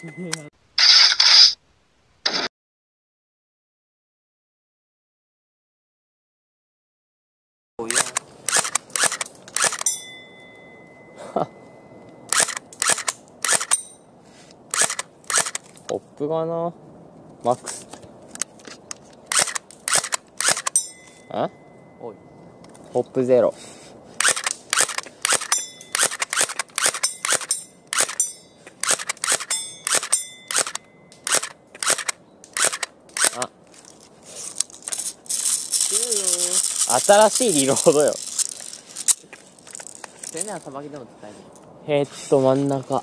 ポップがな。マックス。あポップゼロ新しいリロードよ。それならさばきでも使える。えー、っと、真ん中。